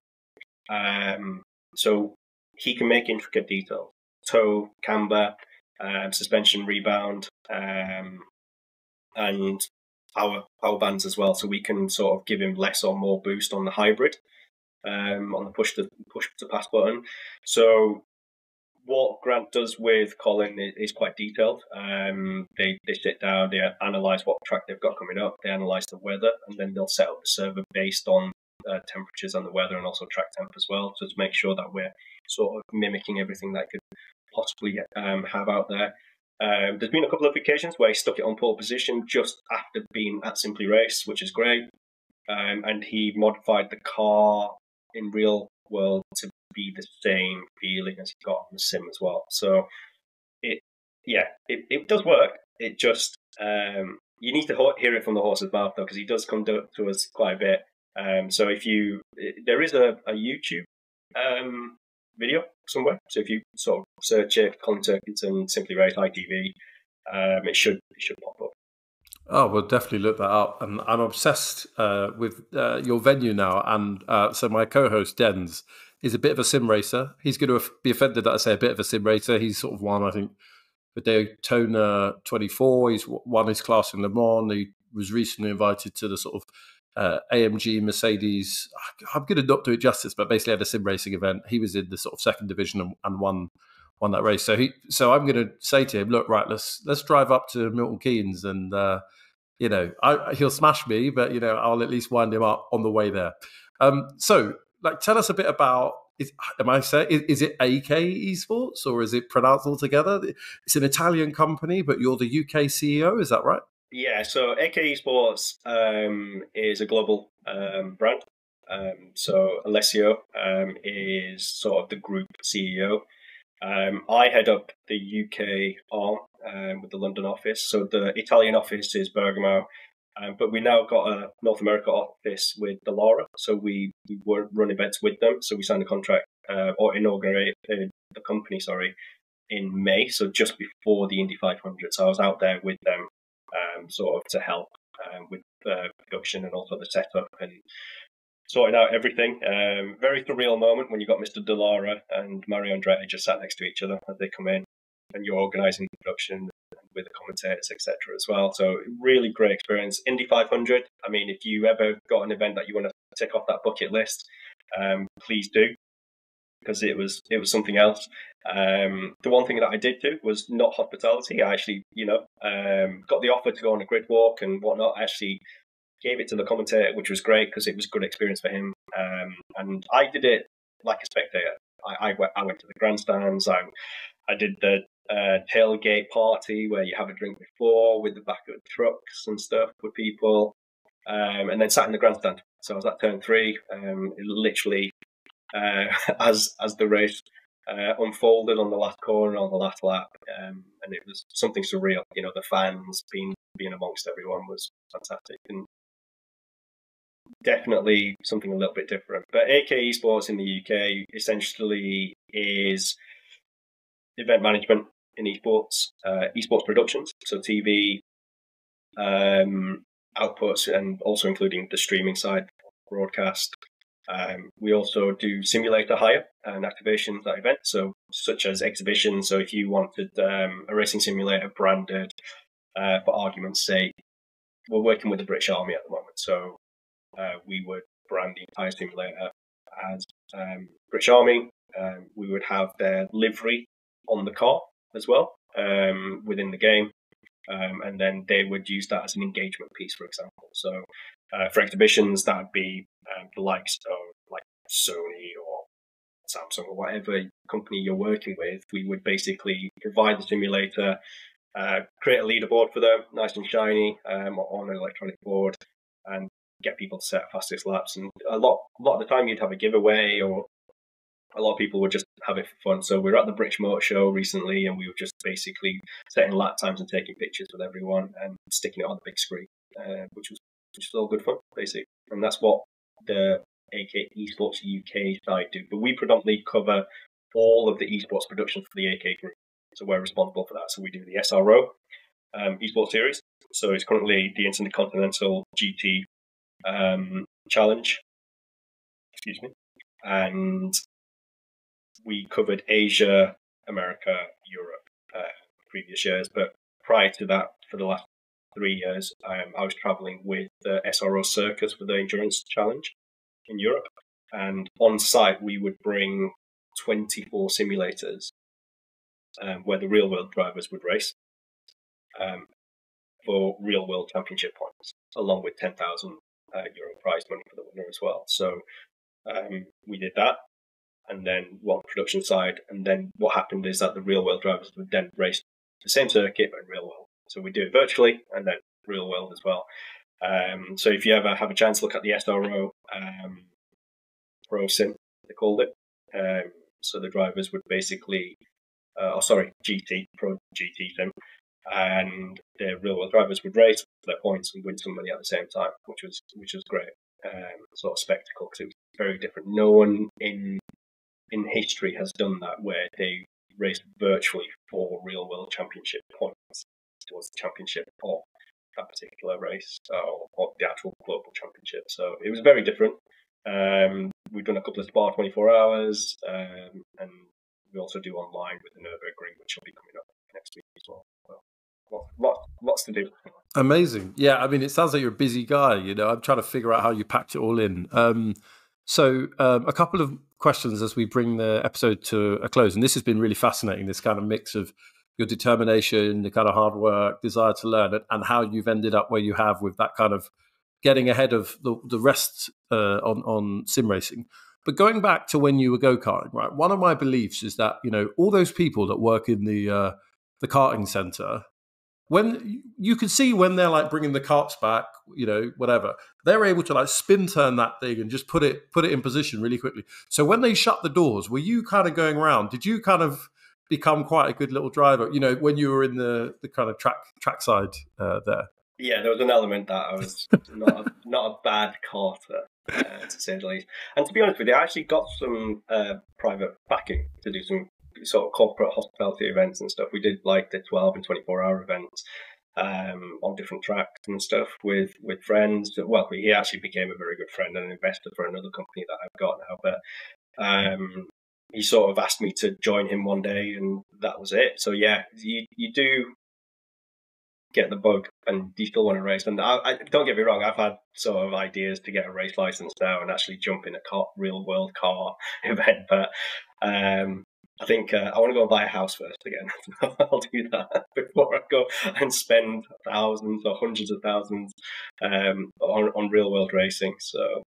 [SPEAKER 1] Um, so he can make intricate details, toe, camber, um, suspension rebound, um, and power power bands as well. So we can sort of give him less or more boost on the hybrid, um, on the push to push to pass button. So what Grant does with Colin is, quite detailed. Um, they they sit down, they analyze what track they've got coming up, they analyze the weather, and then they'll set up the server based on uh, temperatures and the weather, and also track temp as well, so to make sure that we're sort of mimicking everything that could possibly um, have out there. Um, there's been a couple of occasions where he stuck it on pole position just after being at Simply Race, which is great. Um, and he modified the car in real world to be the same feeling as you got on the sim as well. So it, yeah, it, it does work. It just um, you need to hear it from the horse's mouth though, because he does come to, to, us quite a bit. Um, so if you, there is a, a YouTube um, video somewhere. So if you sort of search it, Colin Turkington, Simply Race ITV, um, it should it should pop up.
[SPEAKER 2] Oh, we'll definitely look that up. And I'm obsessed uh, with uh, your venue now. And uh, so my co-host Dens is a bit of a sim racer. He's going to be offended that I say a bit of a sim racer. He's sort of won, I think, the Daytona 24. He's won his class in Le Mans. He was recently invited to the sort of uh, AMG Mercedes. I'm going to not do it justice, but basically had a sim racing event. He was in the sort of second division and, and won won that race. So he, so I'm going to say to him, look, right, let's let's drive up to Milton Keynes, and uh, you know, I, he'll smash me, but you know, I'll at least wind him up on the way there. Um, so, like, tell us a bit about. Is, am I saying is, is it AK Esports or is it pronounced altogether? It's an Italian company, but you're the UK CEO. Is that right?
[SPEAKER 1] Yeah. So AK Esports um, is a global um, brand. Um, so Alessio um, is sort of the group CEO. Um, I head up the UK arm um, with the London office. So the Italian office is Bergamo, um, but we now got a North America office with Dallara. So we, we run events with them. So we signed a contract uh, or inaugurate uh, the company, sorry, in May. So just before the Indy 500. So I was out there with them, um, sort of to help um, with production and also the setup and sorting out everything. Um, very surreal moment when you got Mr. Dallara and Mario Andretti just sat next to each other as they come in, and you're organising the production with the commentators, etc. as well. So really great experience. Indy 500. I mean, if you ever got an event that you want to tick off that bucket list, um, please do because it was it was something else. Um, the one thing that I did do was not hospitality. I actually, you know, um, got the offer to go on a grid walk and whatnot. I actually gave it to the commentator, which was great because it was a good experience for him. Um, and I did it like a spectator. I, I, went, I went to the grandstands. I, I did the uh, tailgate party where you have a drink before with the back of trucks and stuff with people, um, and then sat in the grandstand. So I was at turn three. Um, literally, uh, as as the race uh, unfolded on the last corner on the last lap, um, and it was something surreal. You know, the fans being being amongst everyone was fantastic, and definitely something a little bit different. But AK Esports in the UK essentially is event management in esports, uh, esports productions, so TV um, outputs, and also including the streaming side, broadcast. Um, we also do simulator hire and activations at events, so such as exhibitions. So if you wanted um, a racing simulator branded, uh, for argument's sake, we're working with the British Army at the moment, so uh, we would brand the entire simulator as um, British Army. Um, we would have their livery on the car as well um, within the game. Um, and then they would use that as an engagement piece, for example. So uh, for exhibitions, that would be um, the likes of like Sony or Samsung or whatever company you're working with. We would basically provide the simulator, uh, create a leaderboard for them, nice and shiny, um, on an electronic board, and get people to set fastest laps. And a lot, a lot of the time, you'd have a giveaway, or a lot of people would just have it for fun. So we were at the British Motor Show recently, and we were just basically setting lap times and taking pictures with everyone and sticking it on the big screen, uh, which was which was all good fun, basically. And that's what the AK Esports UK side do. But we predominantly cover all of the esports production for the AK group. So we're responsible for that. So we do the SRO um, esports series. So it's currently the Intercontinental GT um, challenge. Excuse me. And we covered Asia, America, Europe uh, previous years. But prior to that, for the last three years, um, I was traveling with the SRO Circus for the Endurance Challenge in Europe. And on site, we would bring 24 simulators um, where the real world drivers would race um, for real world championship points, along with 10,000 uh, euro prize money for the winner as well. So um, we did that, and then one production side, and then what happened is that the real world drivers would then race the same circuit but in real world. So we do it virtually and then real world as well. Um, so if you ever have a chance, to look at the SRO um, Pro Sim, they called it. Um, so the drivers would basically, uh, oh sorry, GT Pro GT Sim, and the real world drivers would race their points and win some money at the same time, which was which was great. Um, sort of spectacle because it was very different. No one in in history has done that where they race virtually for real world championship points towards the championship or that particular race or, or, the actual global championship. So it was very different. Um, we've done a couple of spa 24 hours, um, and we also do online with the Nürburgring, which will be coming up next week as well. well lots, lots to do.
[SPEAKER 2] Amazing. Yeah, I mean, it sounds like you're a busy guy. You know, I'm trying to figure out how you packed it all in. Um, so, um, a couple of questions as we bring the episode to a close. And this has been really fascinating this kind of mix of your determination, the kind of hard work, desire to learn, and how you've ended up where you have with that kind of getting ahead of the, the rest uh, on, on sim racing. But going back to when you were go karting, right? One of my beliefs is that you know all those people that work in the uh, the karting center, when you can see when they're like bringing the karts back, you know, whatever, they're able to like spin turn that thing and just put it put it in position really quickly. So when they shut the doors, were you kind of going around? Did you kind of become quite a good little driver? You know, when you were in the the kind of track track side uh, there.
[SPEAKER 1] Yeah, there was an element that I was not a, not a bad karter, uh, to say the least. And to be honest with you, I actually got some uh, private backing to do some sort of corporate hospitality events and stuff. We did like the 12 and 24 hour events um, on different tracks and stuff with, with friends. Well, he actually became a very good friend and an investor for another company that I've got now. But um, he sort of asked me to join him one day, and that was it. So yeah, you you do get the bug and you still want to race. And I, I, don't get me wrong, I've had sort of ideas to get a race license now and actually jump in a car, real world car event, but um, I think uh, I want to go and buy a house first again. I'll do that before I go and spend thousands or hundreds of thousands um, on, on real world racing. So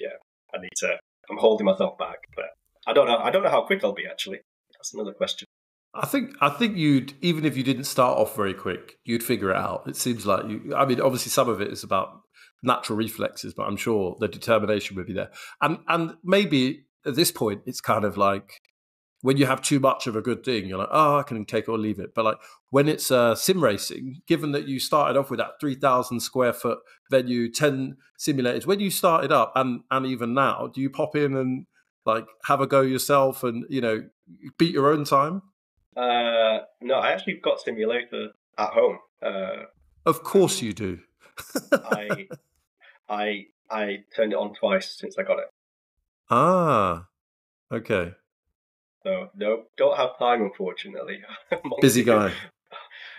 [SPEAKER 1] yeah, I need to. I'm holding myself back, but I don't know. I don't know how quick I'll be actually. That's another question.
[SPEAKER 2] I think I think you'd even if you didn't start off very quick, you'd figure it out. It seems like you. I mean, obviously, some of it is about natural reflexes, but I'm sure the determination would be there. And and maybe at this point, it's kind of like when you have too much of a good thing, you're like, oh, I can take it or leave it. But like when it's uh, sim racing, given that you started off with that 3,000 square foot venue, 10 simulators, when you started up and and even now, do you pop in and like have a go yourself and you know beat your own time?
[SPEAKER 1] Uh, no, I actually got Simulator at home. Uh,
[SPEAKER 2] of course you do.
[SPEAKER 1] I, I, I turned it on twice since I got it.
[SPEAKER 2] Ah, okay.
[SPEAKER 1] So no, don't have time, unfortunately.
[SPEAKER 2] Busy guy.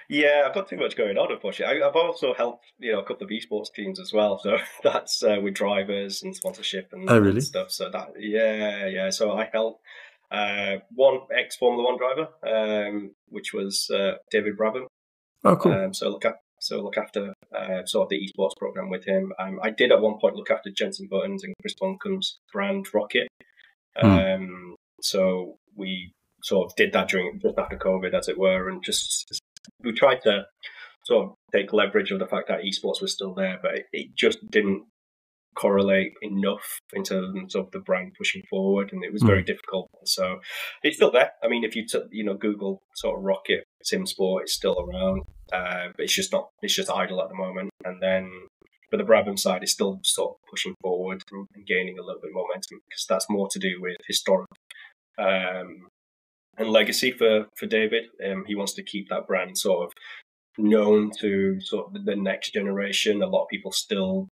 [SPEAKER 1] Yeah, I've got too much going on, unfortunately. I, have also helped, you know, a couple of esports teams as well. So that's uh, with drivers and sponsorship and,
[SPEAKER 2] oh, really?
[SPEAKER 1] and stuff. So that, yeah, yeah. So I help uh, one ex Formula One driver, um, which was uh, David Brabham.
[SPEAKER 2] Oh, cool.
[SPEAKER 1] Um, so look at so look after uh, sort of the esports program with him. Um, I did at one point look after Jenson Button's and Chris Buncombe's brand ROKiT. Mm. Um, so we sort of did that during just after COVID, as it were, and just we tried to sort of take leverage of the fact that esports was still there, but it, it just didn't correlate enough in terms of the brand pushing forward, and it was very mm. difficult. So it's still there. I mean, if you t- you know Google sort of ROKiT Sim Sport, it's still around, uh, but it's just not. It's just idle at the moment. And then but the Brabham side is still sort of pushing forward and, gaining a little bit of momentum because that's more to do with historic um, and legacy for for David. Um, he wants to keep that brand sort of known to sort of the next generation. A lot of people still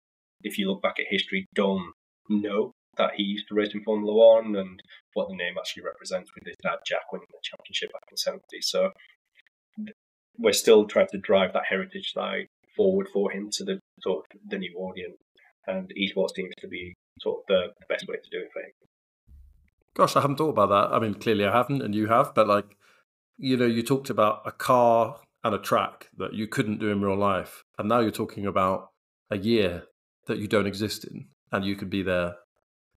[SPEAKER 1] if you look back at history, don't know that he used to race in Formula One and what the name actually represents with his dad Jack winning the championship back in the 70s. So we're still trying to drive that heritage side forward for him to the sort of the new audience, and esports seems to be sort of the, the best way to do it for him.
[SPEAKER 2] Gosh, I haven't thought about that. I mean, clearly I haven't, and you have, but like, you know, you talked about a car and a track that you couldn't do in real life, and now you're talking about a year that you don't exist in, and you could be there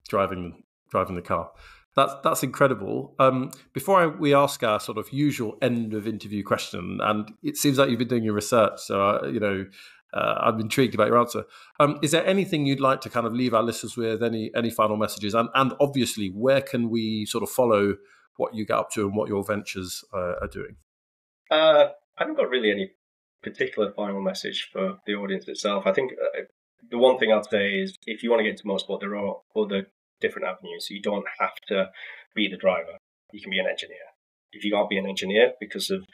[SPEAKER 2] driving driving the car. That's that's incredible. Um, before I, we ask our sort of usual end of interview question, and it seems like you've been doing your research, so uh, you know uh, I'm intrigued about your answer. Um, is there anything you'd like to kind of leave our listeners with? Any any final messages? And and obviously, where can we sort of follow what you get up to and what your ventures uh, are doing?
[SPEAKER 1] Uh, I haven't got really any particular final message for the audience itself. I think uh, the one thing I'd say is if you want to get into motorsport, there are other different avenues. You don't have to be the driver. You can be an engineer. If you can't be an engineer because of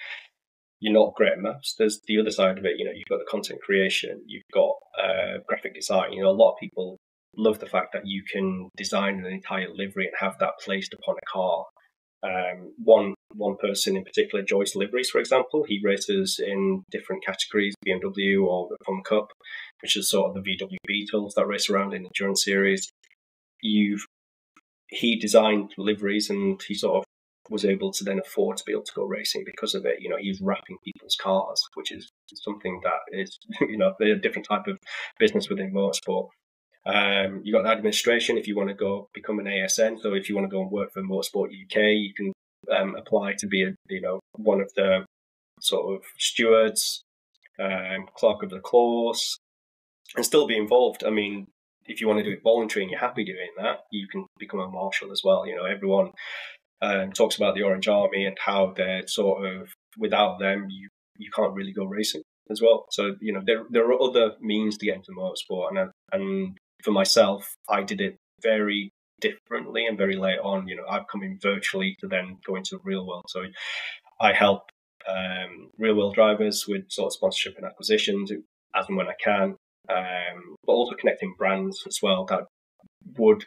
[SPEAKER 1] you're not great at maths. There's the other side of it. You know, you've got the content creation, you've got uh, graphic design. You know, a lot of people love the fact that you can design an entire livery and have that placed upon a car. Um, one one person in particular, Joyce Liveries, for example, he races in different categories, BMW or the Fun Cup, which is sort of the VW Beetles that race around in endurance series. You've he designed liveries and he sort of was able to then afford to be able to go racing because of it. You know, he's wrapping people's cars, which is something that is, you know, a different type of business within motorsport. Um, you got the administration if you want to go become an ASN. So if you want to go and work for Motorsport UK, you can um, apply to be a, you know one of the sort of stewards, um, clerk of the course, and still be involved. I mean, if you want to do it voluntary and you're happy doing that, you can become a marshal as well. You know, everyone um, talks about the Orange Army and how they're sort of without them, you you can't really go racing as well. So you know, there there are other means to get into motorsport, and and for myself, I did it very differently and very late on. You know, I've come in virtually to then go into the real world. So I help um, real world drivers with sort of sponsorship and acquisitions as and when I can, um, but also connecting brands as well that would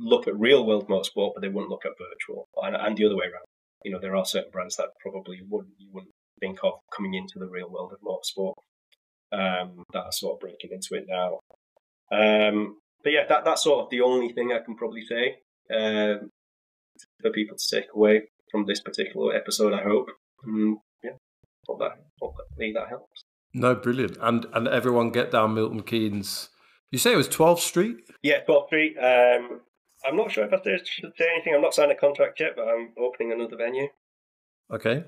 [SPEAKER 1] look at real world motorsport, but they wouldn't look at virtual, and, and the other way around. You know, there are certain brands that probably wouldn't you wouldn't think of coming into the real world of motorsport um, that are sort of breaking into it now. Um, but yeah, that that's sort of the only thing I can probably say um, for people to take away from this particular episode. I hope. Mm, yeah, hope that hopefully that helps.
[SPEAKER 2] No, brilliant, and and everyone get down Milton Keynes. You say it was 12th Street?
[SPEAKER 1] Yeah, 12th Street. Um, I'm not sure if I should say anything. I'm not signed a contract yet, but I'm opening another venue.
[SPEAKER 2] Okay.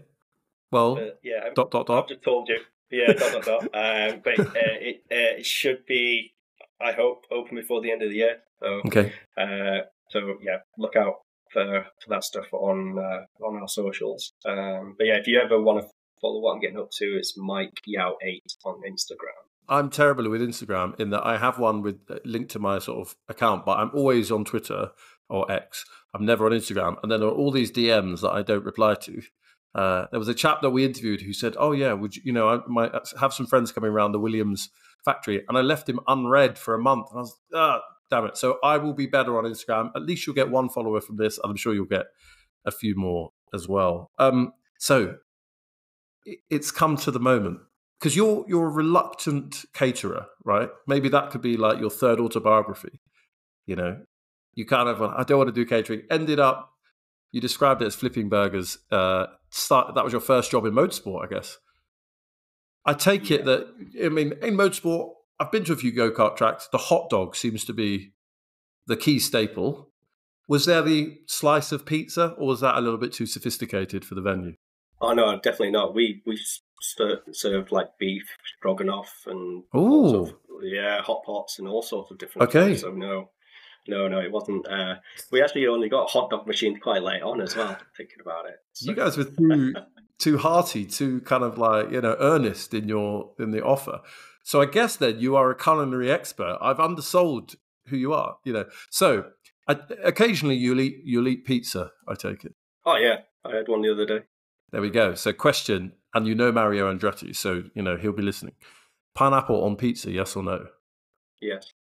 [SPEAKER 2] Well, uh, yeah. Dot dot dot.
[SPEAKER 1] I've just told you. Yeah, dot dot dot. Um, but uh, it uh, it should be I hope, open before the end of the year. So,
[SPEAKER 2] okay.
[SPEAKER 1] Uh, so yeah, look out for, for that stuff on uh, on our socials. Um, but yeah, if you ever want to follow what I'm getting up to, it's Mike Yau Eight on Instagram.
[SPEAKER 2] I'm terrible with Instagram in that I have one with uh, linked to my sort of account, but I'm always on Twitter or X. I'm never on Instagram, and then there are all these DMs that I don't reply to. Uh, there was a chap that we interviewed who said, "Oh yeah, would you, you know I might have some friends coming around the Williams factory, and I left him unread for a month. And I was, ah, damn it. So I will be better on Instagram. At least you'll get one follower from this, and I'm sure you'll get a few more as well. Um, so it's come to the moment because you're you're a reluctant caterer, right? Maybe that could be like your third autobiography. You know, you kind of I don't want to do catering. Ended up, you described it as flipping burgers. Uh, start that was your first job in motorsport, I guess. I take yeah. it that I mean in motorsport, I've been to a few go kart tracks. The hot dog seems to be the key staple. Was there the slice of pizza, or was that a little bit too sophisticated for the venue?
[SPEAKER 1] Oh no, definitely not. We we served like beef stroganoff and
[SPEAKER 2] oh
[SPEAKER 1] yeah, hot pots and all sorts of different.
[SPEAKER 2] Okay,
[SPEAKER 1] so no, no, no, it wasn't. Uh, we actually only got a hot dog machine quite late on as well. Thinking about it,
[SPEAKER 2] so. you guys were too too hearty, too kind of like you know earnest in your in the offer. So I guess then you are a culinary expert. I've undersold who you are, you know. So I, occasionally you'll eat you'll eat pizza. I take it.
[SPEAKER 1] Oh yeah, I had one the other day.
[SPEAKER 2] There we go. So question, and you know Mario Andretti, so you know he'll be listening. Pineapple on pizza, yes or no?
[SPEAKER 1] Yes.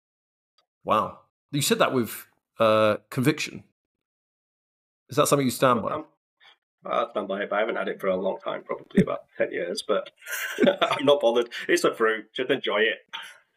[SPEAKER 2] Wow. You said that with uh, conviction. Is that something you stand by?
[SPEAKER 1] I stand by it, but I haven't had it for a long time, probably about 10 years, but I'm not bothered. It's a fruit, just enjoy it.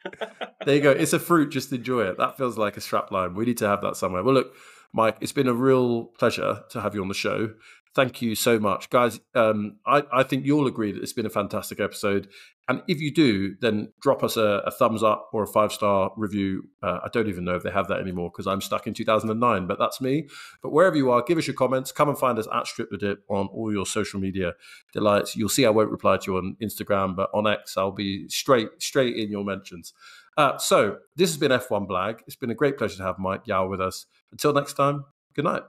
[SPEAKER 2] there you go. It's a fruit, just enjoy it. That feels like a strapline. We need to have that somewhere. Well, look, Mike, it's been a real pleasure to have you on the show thank you so much, guys. Um, I, I, think you'll agree that it's been a fantastic episode. And if you do, then drop us a, a thumbs up or a five star review. Uh, I don't even know if they have that anymore because I'm stuck in 2009, but that's me. But wherever you are, give us your comments. Come and find us at Strip the Dip on all your social media delights. You'll see I won't reply to you on Instagram, but on X, I'll be straight straight in your mentions. Uh, so this has been F1 Blag. It's been a great pleasure to have Mike Yau with us. Until next time, good night.